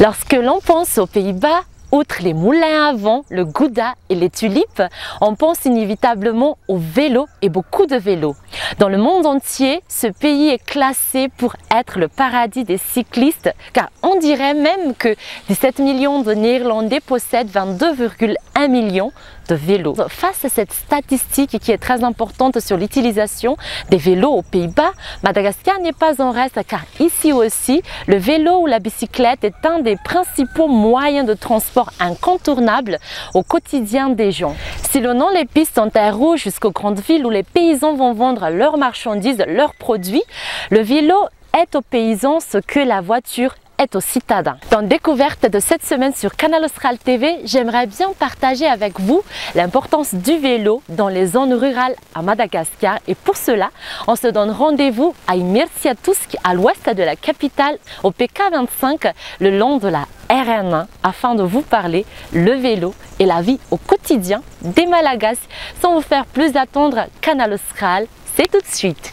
Lorsque l'on pense aux Pays-Bas, Outre les moulins à vent, le gouda et les tulipes, on pense inévitablement aux vélo et beaucoup de vélos. Dans le monde entier, ce pays est classé pour être le paradis des cyclistes car on dirait même que 17 millions de Néerlandais possèdent 22,1 millions de vélos. Face à cette statistique qui est très importante sur l'utilisation des vélos aux Pays-Bas, Madagascar n'est pas en reste car ici aussi, le vélo ou la bicyclette est un des principaux moyens de transport incontournable au quotidien des gens. Sillonnant les pistes en terre rouge jusqu'aux grandes villes où les paysans vont vendre leurs marchandises, leurs produits, le vélo est aux paysans ce que la voiture est au citadin. Dans Découverte de cette semaine sur Canal Austral TV, j'aimerais bien partager avec vous l'importance du vélo dans les zones rurales à Madagascar. Et pour cela, on se donne rendez-vous à Imersiatusk, à l'ouest de la capitale, au PK25, le long de la RN1 afin de vous parler le vélo et la vie au quotidien des Malagas. Sans vous faire plus attendre, Canal Austral, c'est tout de suite.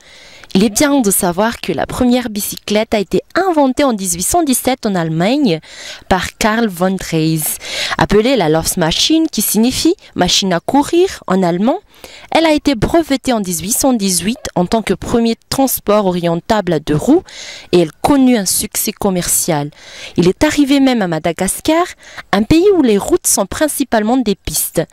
Il est bien de savoir que la première bicyclette a été inventée en 1817 en Allemagne par Karl von Dreis. Appelée la Machine, qui signifie machine à courir en allemand, elle a été brevetée en 1818 en tant que premier transport orientable à deux roues et elle connut un succès commercial. Il est arrivé même à Madagascar, un pays où les routes sont principalement des pistes.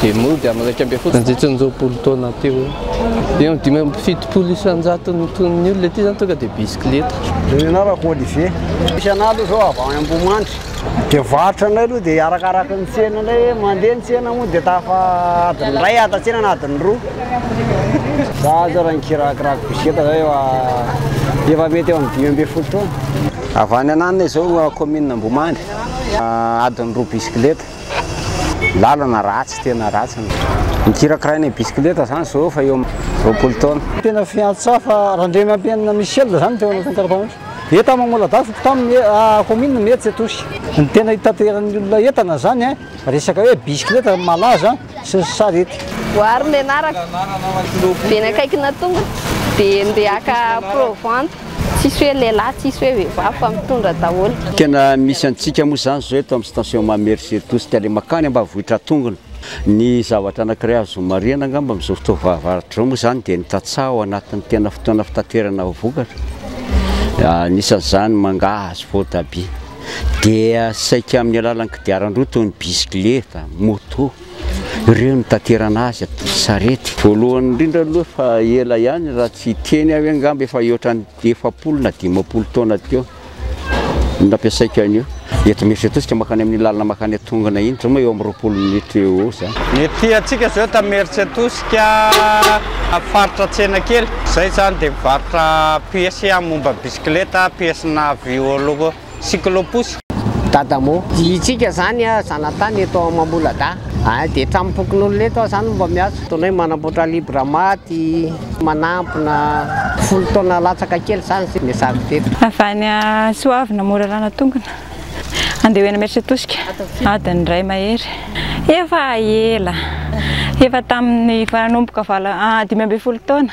dia mody amin'ny iraika ambin'ny folo sy sivinjato taona teo eo amin'ny dimy amby fitopolo isanjato ny mponin'ny olona ity izany tonga dia bisikileta. Renarako Olivier. Misy anah aloha zao avy any Ambohimandry. Dia varotra anay aloha dia arakaraky ny tsena indray hoe mandeha ny tsena moa dia tafa adiny iray ato an-tsena na adiny roa. Za zao raha nikirakirako bisikileta zao efa efa mety eo amin'ny dimy ambin'ny folo taona. Avy any ananana izao commune Ambohimandry. Adiny roa bisikileta. Lalana ratsy tena ratsy ny. Ny kirakiraina ny bisikileta zany zao efa eo amin'ny roapolo taona. Tena fiantsa fa Randriamampianina Michel zany teo anatin'ny karapanondro. Eta Mamoladavoko tamin'ny kaominina Mety sy Atosy. Ny tena itateran'ny olona entana zany an, resaka hoe bisikileta malaza sy ny sarety. Voary menaraka, benakaikina tongotra, dia ndeha haka provent. Tsisy hoe lehilahy tsisy hoe vehivavy fa mitondra daholo. Tena misy antsika moa izany izao eto amin'ny station Mamers surtout tale mankany ambanivohitra atongony. Ny zavatra anankiray azo marihana angamba amin'izao fotoana fahavaratra izao moa izany dia ny tantsaha ao anatin'ny tena fotoana fitaterana vokatra. Anisan'izany manga sy voatabia. Dia saika amin'ny alalan'ny kodiaran-droa toy ny bisikileta, moto. ireo nitaterana azy aty sarety. Voalohany indrindra aloha efa ela ihany raha tsy hiteny aho hoe angamba efa ohatran'ny efapolo na dimampolo taona teo no nampiasaiko an'io. Eto Meriseto isika mankany amin'ny lalana mankany an-tongana iny, izao moa eo amin'ny roapolo minitra eo ho eo izany. Ety antsika izao eto Meriseto isika faritra tsena kely, izay izany dia mivarotra piesy momba bisikileta, piesina vy oloko. cyclopus. Dadamo. Dihitsika zany a zanatany eto Amambolada a de tranompokonolona eto a zany no mba miasa. Ataonay ny manamboatra libre maty manampina folo taona latsaka kely zany zay miasako teto. Avy any Soavina Moralana Tongona andeha ho eny Imeritsiatosika adin'ny iray mahery. Efa ela, efa tamin'ny efa nanomboka valo dimy ambin'ny folo taona.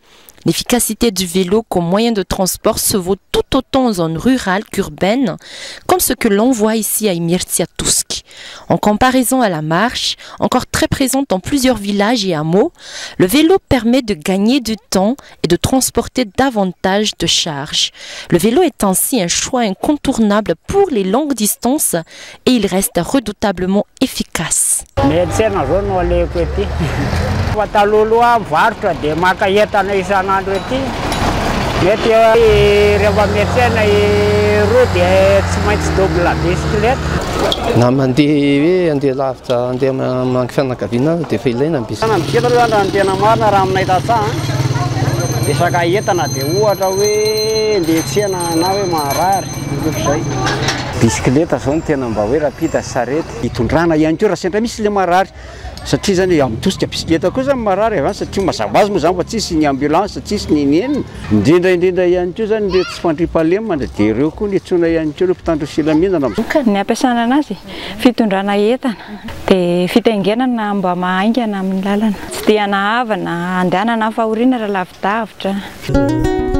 L'efficacité du vélo comme moyen de transport se vaut tout autant en zone rurale qu'urbaine, comme ce que l'on voit ici à Imirtiatousk. En comparaison à la marche, encore très présente dans plusieurs villages et hameaux, le vélo permet de gagner du temps et de transporter davantage de charges. Le vélo est ainsi un choix incontournable pour les longues distances et il reste redoutablement efficace. Mety tsena zao no aleko ety fa talohaloha aho mivarotra dia maka entana isan'andro ety mety eo rehefa miantsena i roa dia tsy maintsy double bicyclette. Na mandeha hoe handeha lavitra handeha mamangy fianakaviana aza dia efa ilaina ny bicyclette. Tena bicyclette zany raha ny tena marina raha aminay tantsaha an, resaka entana dia ohatra hoe ndeha tsena na hoe maharary. Bisikileta zao no tena mba hoe rapide sy sarety. Hitondrana ihany koa raha sendra misy ilay marary satria zany amin'ny tosika bisikileta koa zany marary avy any satria mazava azy moa zany fa tsisy ny ambulance tsisy ny nenina. Indrindra indrindra ihany koa zany ireo tsy fandriampahalemana dia ireo koa no hentsoina ihany koa ireo mpitandro ny filaminana amin'izao. Ny hampiasana anazy, fitondrana entana, dia fitaingenana mba maha haingana amin'ny lalana. Tsy dia hanahavana handehanana amin'ny fahoriana raha lavidavitra. lavidavitraasab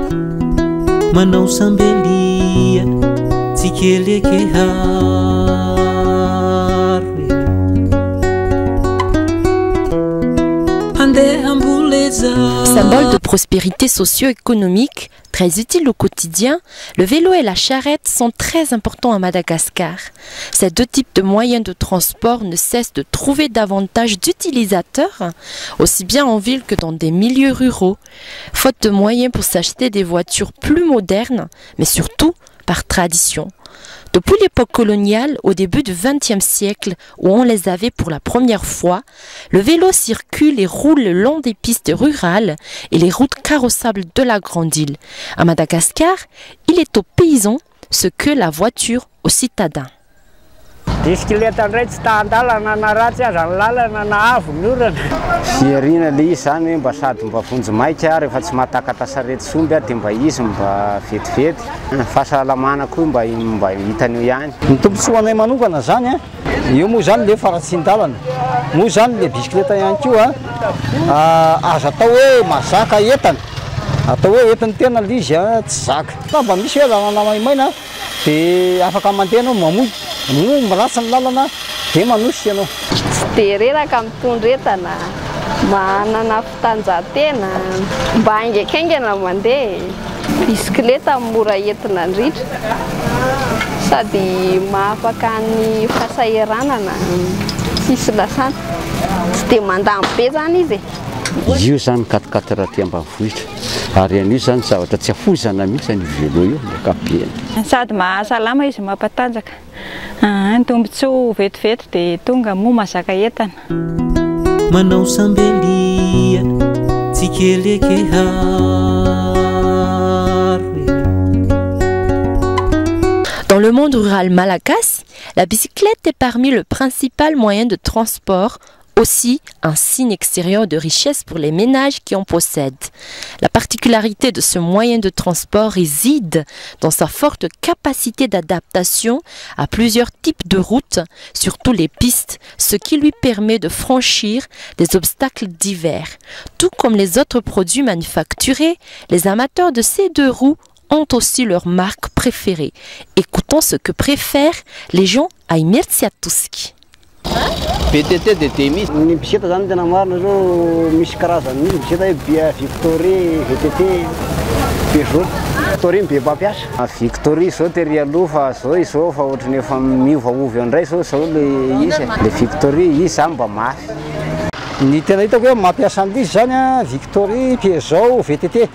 Symbole de prospérité socio-économique, très utile au quotidien, le vélo et la charrette sont très importants à Madagascar. Ces deux types de moyens de transport ne cessent de trouver davantage d'utilisateurs, aussi bien en ville que dans des milieux ruraux. Faute de moyens pour s'acheter des voitures plus modernes, mais surtout par tradition. Depuis l'époque coloniale, au début du XXe siècle, où on les avait pour la première fois, le vélo circule et roule le long des pistes rurales et les routes carrossables de la Grande Île. À Madagascar, il est aux paysans ce que la voiture aux citadins. Bisikileta ndray tsy tahan-dalana na ratsy aza ny lalana na avo ny orana. Fihariana le izy zany hoe mba sady mba vonjy maika ary efa tsy mahatakatra sarety sy omby aho de mba izy mba vetivety. Fahasalamana koa mba hitany eo ihany. Ny tombotsoanay manokana zany an. Eo moa izany ilay faratsian-dalana, moa izany ilay bisikileta ihany koa aza atao hoe mahazaka entana, atao hoe entin'ny tena ilay izy tsy zaka. Raha mba misy hoe lalana maimaina dia afaka mandeha ianao mamoy, moa ratsy ny lalana dia manosika ianao. Tsy dia reraka mitondra entana, manana. Tanjahantena, mba haingaikaingana mandeha e! Bisikileta no mora entina indrindra sady mahafaka ny fahasahiranana, tsisy lasantsy, tsy dia mandany be izany izy e! Io izany quat-quatre raha aty ambanivohitra, ary anio izany zavatra tsy hafoizana mihitsy an'io vélo io ny ankapobeny. Sady mahasalama izy no mampatanjaka. Aa, ny tombontsoa vetivety dia tonga moa mazaka entana. Manao sambelia tsikeleke haro e. Dans le monde rural malagasy, la bicyclette est parmi le principal moyen de transport aussi un signe extérieur de richesse pour les ménages qui en possèdent. La particularité de ce moyen de transport réside dans sa forte capacité d'adaptation à plusieurs types de routes, surtout les pistes, ce qui lui permet de franchir des obstacles divers. Tout comme les autres produits manufacturés, les amateurs de ces deux roues ont aussi leur marque préférée, écoutons ce que préfèrent les gens à i Mirtsiatosika. BTT dia demi. Ny bisiketa zany tena maro nareo misy karazany misy bisiketa hoe bia victory, VTT, peugeot. Victory no be mpampiasa. A victory izao tery aloha fa zao izao efa ohatrany efa miovaova eo ndray zao zao le izy e. Le victory izy zany mba mafy. Ny tena hitako hoe mampiasa anle izy zany a victory, peugeot, VTT.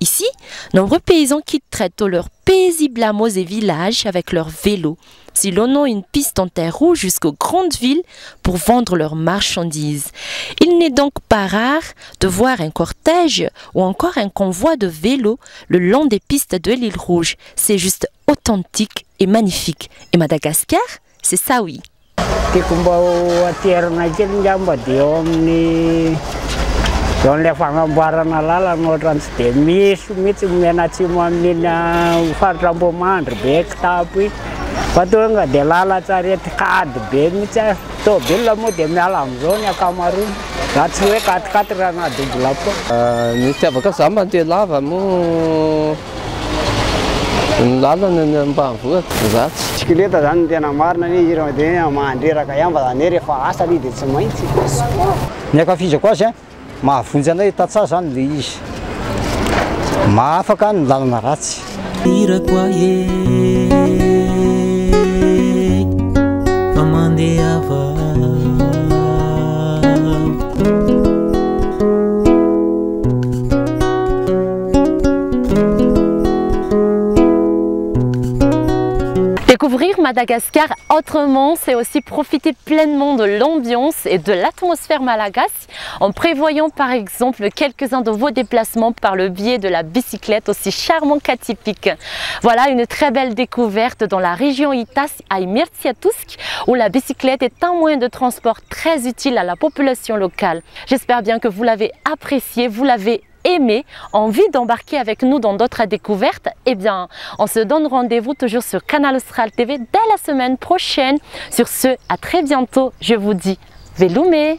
Ici, nombreux paysans quittent très tôt leurs paisibles hameaux et villages avec leurs vélos, si l'on a une piste en terre rouge jusqu'aux grandes villes pour vendre leurs marchandises. Il n'est donc pas rare de voir un cortège ou encore un convoi de vélos le long des pistes de l'île Rouge. C'est juste authentique et magnifique. Et Madagascar, C'est ça oui. Tiako mba ho aterina kely ngamba dia eo amin'ny eo amin'ilay fagnamboarana lalana ohatra ny tsy dia misy mihitsy miaina atsimo amin'iny faritra Ambohimandry be kitapo iny fa tonga dia lalan-tsarety kady be mihitsy ary tômôbila moa dia miala amin'izao ny ankamaroany raha tsy hoe quatre quatre na double poids. Ny itiavako azy za mandeha lava moa Ny lalana ny ambanivohitra tsy zatsy. Bisikileta zany no tena marina anie izy de mandreraka ihany zany hoe rehefa asa anie de tsy maintsy sport. Ny ankafizako azy an! Mahavonjy anay ho tantsaha zany le izy. Mahafaka ny lalana ratsy. Hirako ahy e fa mandeha avao. Découvrir Madagascar autrement, c'est aussi profiter pleinement de l'ambiance et de l'atmosphère malagasse en prévoyant par exemple quelques-uns de vos déplacements par le biais de la bicyclette aussi charmante qu'atypique. Voilà une très belle découverte dans la région Itas à Imirtiatusk où la bicyclette est un moyen de transport très utile à la population locale. J'espère bien que vous l'avez apprécié, vous l'avez aimer, envie d'embarquer avec nous dans d'autres découvertes, eh bien, on se donne rendez-vous toujours sur Canal Austral TV dès la semaine prochaine. Sur ce, à très bientôt. Je vous dis veloumé